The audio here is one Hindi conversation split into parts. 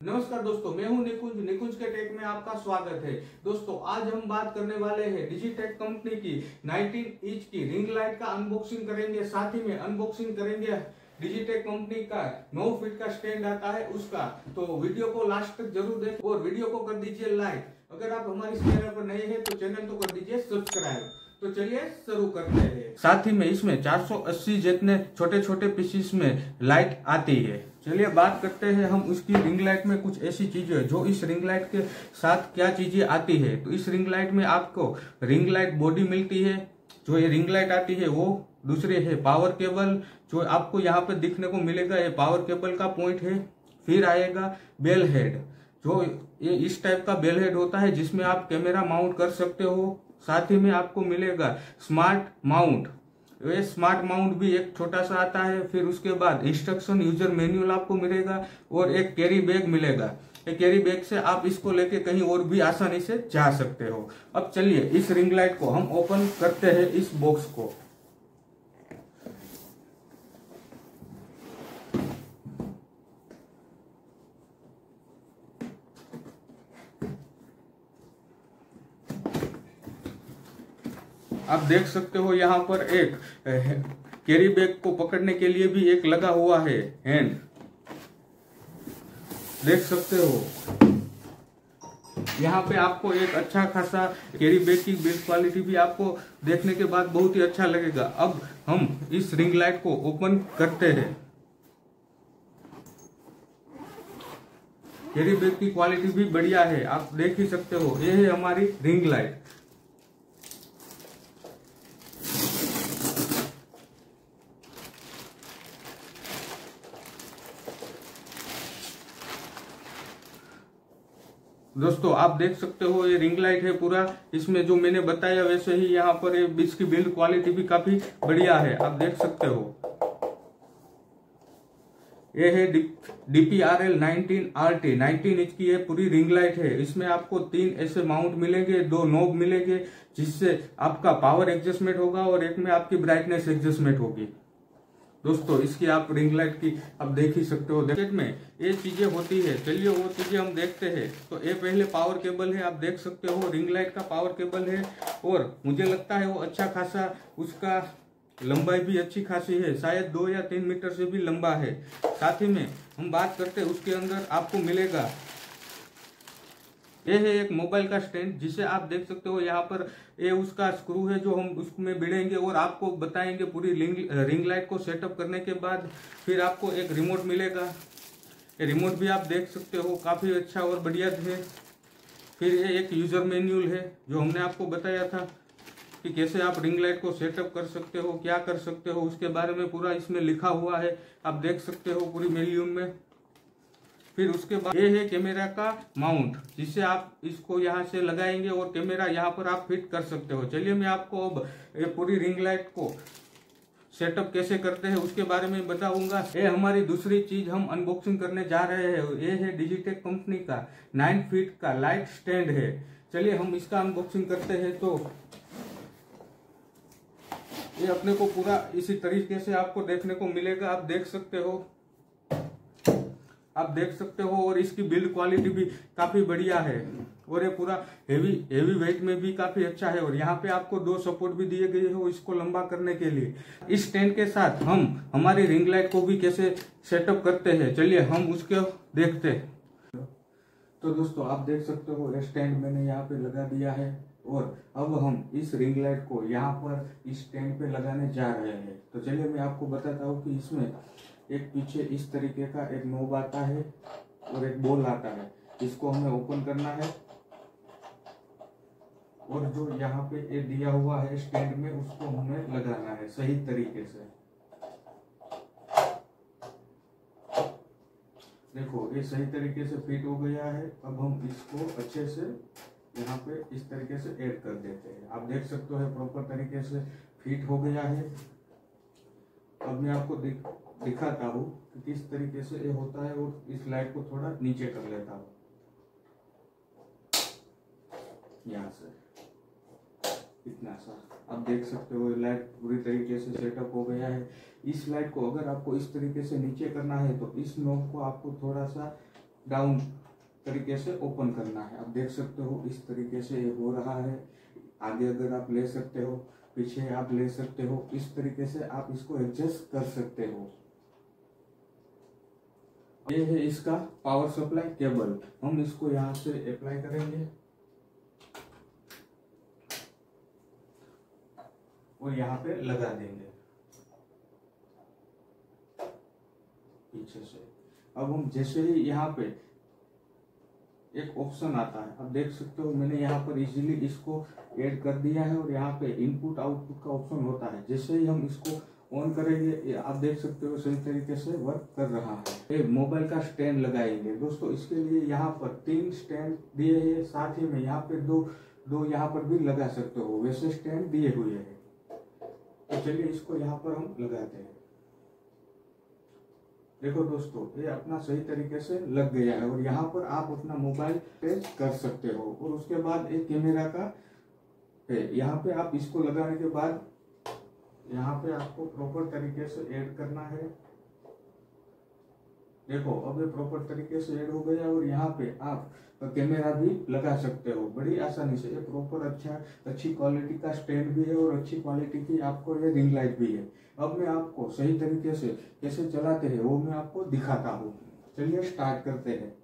नमस्कार दोस्तों, मैं हूँ निकुंज। निकुंज के टेक में आपका स्वागत है। दोस्तों, आज हम बात करने वाले हैं डिजिटेक कंपनी की 19 इंच की रिंग लाइट का अनबॉक्सिंग करेंगे। साथ ही में अनबॉक्सिंग करेंगे डिजिटेक कंपनी का नौ फीट का स्टैंड आता है उसका। तो वीडियो को लास्ट तक ज़रूर देखें और वीडियो को कर दीजिए लाइक। अगर आप हमारे चैनल पर नए हैं तो चैनल को कर दीजिए सब्सक्राइब। तो चलिए शुरू करते हैं। साथ ही में इसमें 480 जितने छोटे छोटे पीसीस में लाइट आती है। चलिए बात करते हैं हम उसकी रिंग लाइट में कुछ ऐसी चीज़ें, जो इस रिंग लाइट के साथ क्या चीज़ें आती है। तो इस रिंग लाइट में आपको रिंग लाइट बॉडी मिलती है, जो ये रिंग लाइट आती है वो दूसरे है पावर केबल जो आपको यहाँ पे दिखने को मिलेगा, ये पावर केबल का पॉइंट है, फिर आएगा बेल हेड जो ये इस टाइप का बेल हेड होता है, जिसमें आप कैमरा माउंट कर सकते हो, साथ ही में आपको मिलेगा स्मार्ट माउंट ये स्मार्ट माउंट भी एक छोटा सा आता है, फिर उसके बाद इंस्ट्रक्शन यूज़र मैनुअल आपको मिलेगा और एक कैरी बैग मिलेगा। ये कैरी बैग से आप इसको लेके कहीं और भी आसानी से जा सकते हो। अब चलिए, इस रिंग लाइट को हम ओपन करते हैं इस बॉक्स को। आप देख सकते हो यहाँ पर एक कैरी बैग को पकड़ने के लिए भी एक लगा हुआ है हैंड देख सकते हो। यहाँ पे आपको एक अच्छा खासा कैरी बैग की बिल्ड क्वालिटी भी आपको देखने के बाद बहुत ही अच्छा लगेगा। अब हम इस रिंग लाइट को ओपन करते हैं। कैरी बैग की क्वालिटी भी बढ़िया है, आप देख ही सकते हो। ये है हमारी रिंग लाइट दोस्तों, आप देख सकते हो ये रिंग लाइट है पूरा। इसमें जो मैंने बताया, वैसे ही यहाँ पर इसकी बिल्ड क्वालिटी भी काफ़ी बढ़िया है। आप देख सकते हो। ये है DP R L nineteen R T nineteen inch की ये पूरी रिंग लाइट है। इसमें आपको तीन ऐसे माउंट मिलेंगे, दो नोब मिलेंगे, जिससे आपका पावर एडजस्टमेंट होगा और एक में आपकी ब्राइटनेस एडजस्टमेंट होगी। दोस्तों, इसकी आप रिंग लाइट की आप देख ही सकते हो। जैकेट में ये चीज़ें होती है। चलिए, वो चीज़ें हम देखते हैं। तो ये पहले पावर केबल है, आप देख सकते हो रिंग लाइट का पावर केबल है। और मुझे लगता है वो अच्छा खासा, उसका लंबाई भी अच्छी खासी है। शायद दो या तीन मीटर से भी लंबा है। साथ ही में हम बात करते हैं, उसके अंदर आपको मिलेगा। ये है एक मोबाइल का स्टैंड, जिसे आप देख सकते हो यहाँ पर। ये उसका स्क्रू है जो हम उसमें भिड़ेंगे और आपको बताएँगे पूरी रिंग रिंग लाइट को सेटअप करने के बाद फिर आपको एक रिमोट मिलेगा। ये रिमोट भी आप देख सकते हो, काफ़ी अच्छा और बढ़िया है। फिर ये एक यूज़र मैन्यूल है, जो हमने आपको बताया था कि कैसे आप रिंग लाइट को सेटअप कर सकते हो, क्या कर सकते हो, उसके बारे में पूरा इसमें लिखा हुआ है। आप देख सकते हो पूरी मेन्यूल में। फिर उसके बाद ये है कैमरा का माउंट, जिसे आप इसको यहाँ से लगाएँगे और कैमरा यहाँ पर आप फिट कर सकते हो। चलिए मैं आपको अब पूरी रिंग लाइट को सेटअप कैसे करते हैं उसके बारे में बताऊँगा। ये हमारी दूसरी चीज़ हम अनबॉक्सिंग करने जा रहे हैं। ये है डिजिटेक कंपनी का नाइन फीट का लाइट स्टैंड है। चलिए हम इसका अनबॉक्सिंग करते हैं तो ये अपने को पूरा इसी तरीके से आपको देखने को मिलेगा। आप देख सकते हो। आप देख सकते हो और इसकी बिल्ड क्वालिटी भी काफ़ी बढ़िया है। और ये पूरा हेवी हेवी वेट में भी काफ़ी अच्छा है। और यहाँ पे आपको दो सपोर्ट भी दिए गए हो इसको लंबा करने के लिए। इस स्टैंड के साथ हम, हमारी रिंग लाइट को भी कैसे सेटअप करते हैं? चलिए हम उसके देखते तो दोस्तों, आप देख सकते हो ये स्टैंड मैंने यहाँ पे लगा दिया है। और अब हम इस रिंग लाइट को यहाँ पर इस स्टैंड पे लगाने जा रहे हैं। तो चलिए मैं आपको बताता हूँ कि इसमें एक पीछे इस तरीके का एक नोब आता है और एक बोल आता है इसको हमें ओपन करना है। और जो यहाँ पे ये दिया हुआ है स्टैंड में, उसको हमें लगाना है सही तरीके से। देखो, ये सही तरीके से फिट हो गया है। अब हम इसको अच्छे से यहाँ पे इस तरीके से ऐड कर देते हैं। आप देख सकते हो प्रॉपर तरीके से फिट हो गया है। अब मैं आपको दिख, दिखाता हूँ कि किस तरीके से ये होता है और इस लाइट को थोड़ा नीचे कर लेता हूँ। यहाँ से। इतना सा। आप देख सकते हो लाइट पूरी तरीके से सेटअप हो गया है। इस लाइट को अगर आपको इस तरीके से नीचे करना है तो इस नोब को आपको थोड़ा सा डाउन तरीके से ओपन करना है। आप देख सकते हो, इस तरीके से ये हो रहा है। आगे अगर आप ले सकते हो पीछे आप ले सकते हो, इस तरीके से आप इसको एडजस्ट कर सकते हो। ये है इसका पावर सप्लाई केबल हम इसको यहाँ से अप्लाई करेंगे। और यहाँ पे लगा देंगे। पीछे से। अब हम जैसे ही यहाँ पे एक ऑप्शन आता है। अब देख सकते हो, मैंने यहाँ पर इजीली इसको ऐड कर दिया है और यहाँ पे इनपुट आउटपुट का ऑप्शन होता है। जैसे ही हम इसको ऑन करेंगे आप देख सकते हो, सही तरीके से वर्क कर रहा है। एक मोबाइल का स्टैंड लगाएँगे। दोस्तों, इसके लिए यहाँ पर तीन स्टैंड दिए हैं, साथ ही में यहाँ पे दो दो यहाँ पर भी लगा सकते हो। वैसे स्टैंड दिए हुए हैं। तो चलिए इसको यहाँ पर हम लगाते हैं। देखो दोस्तों, ये अपना सही तरीके से लग गया है और यहाँ पर आप अपना मोबाइल पे कर सकते हो और उसके बाद एक कैमरा का है यहाँ पे आप इसको लगाने के बाद यहाँ पे आपको प्रॉपर तरीके से ऐड करना है। देखो, अब ये प्रॉपर तरीके से ऐड हो गया और यहाँ पे आप कैमरा भी लगा सकते हो। बड़ी आसानी से, ये प्रॉपर अच्छा अच्छी क्वालिटी का स्टैंड भी है और अच्छी क्वालिटी की आपको ये रिंग लाइट भी है। अब मैं आपको सही तरीके से कैसे चलाते हैं वो मैं आपको दिखाता हूँ। चलिए स्टार्ट करते हैं।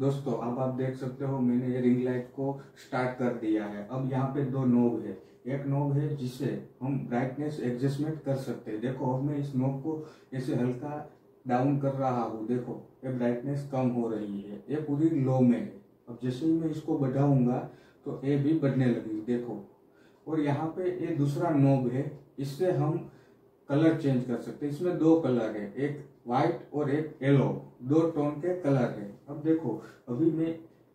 दोस्तों, अब आप देख सकते हो मैंने ये रिंग लाइट को स्टार्ट कर दिया है। अब यहाँ पे दो नोब है। एक नोब है जिससे हम ब्राइटनेस एडजस्टमेंट कर सकते हैं। देखो, अब मैं इस नोब को ऐसे हल्का डाउन कर रहा हूँ। देखो, ये ब्राइटनेस कम हो रही है। ये पूरी लो में है। अब जैसे ही मैं इसको बढ़ाऊँगा तो ये भी बढ़ने लगी देखो, और यहाँ पे ये दूसरा नोब है। इससे हम कलर चेंज कर सकते हैं। इसमें दो कलर है। एक व्हाइट और एक येलो दो टोन के कलर है। अब देखो, अभी मैं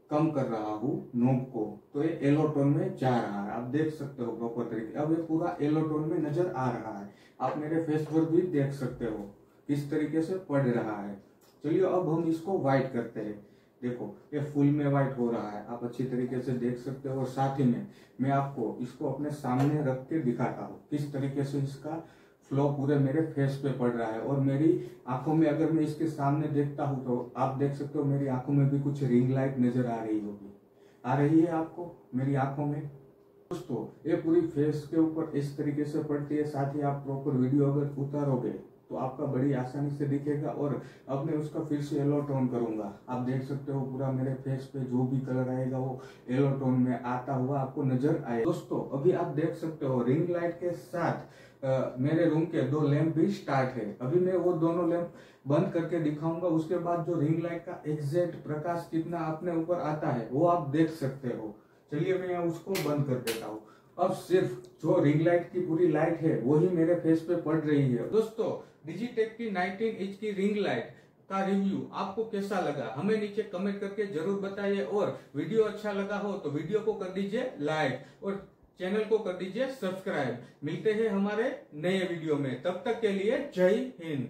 कम कर रहा हूँ नोब को। तो ये येलो टोन में जा रहा है। आप देख सकते हो प्रॉपर तरीके। अब ये पूरा येलो टोन में नज़र आ रहा है। आप मेरे फेस पर भी देख सकते हो। किस तरीके से पड़ रहा है। चलिए अब हम इसको व्हाइट करते हैं। देखो, ये फुल में व्हाइट हो रहा है। आप अच्छी तरीके से देख सकते हो। और साथ ही में मैं आपको इसको अपने सामने रख के दिखाता हूँ। किस तरीके से इसका फ्लो पूरे मेरे फेस पे पड़ रहा है। और मेरी आँखों में अगर मैं इसके सामने देखता हूँ तो आप देख सकते हो मेरी आँखों में भी कुछ रिंग लाइट नज़र आ रही होगी। आ रही है आपको मेरी आँखों में? दोस्तों, ये पूरी फेस के ऊपर इस तरीके से पड़ती है। साथ ही आप प्रॉपर वीडियो अगर उतारोगे तो आपका बड़ी आसानी से दिखेगा और अब मैं उसका फिर से येलो टोन करूँगा। आप देख सकते हो पूरा मेरे फेस पे जो भी कलर आएगा वो येलो टोन में आता हुआ आपको नज़र आए दोस्तों अभी आप देख सकते हो रिंग लाइट के साथ आ, मेरे रूम के दो लैंप भी स्टार्ट है। अभी मैं वो दोनों लैंप बंद करके दिखाऊँगा। उसके बाद जो रिंग लाइट का एग्जैक्ट प्रकाश कितना अपने ऊपर आता है वो आप देख सकते हो। चलिए मैं उसको बंद कर देता हूँ। अब सिर्फ़ जो रिंग लाइट की पूरी लाइट है वही मेरे फेस पे पड़ रही है। दोस्तों डिजिटेक की 19 इंच की रिंग लाइट का रिव्यू आपको कैसा लगा? हमें नीचे कमेंट करके ज़रूर बताइए और वीडियो अच्छा लगा हो तो वीडियो को कर दीजिए लाइक और चैनल को कर दीजिए सब्सक्राइब मिलते हैं हमारे नए वीडियो में। तब तक के लिए जय हिंद।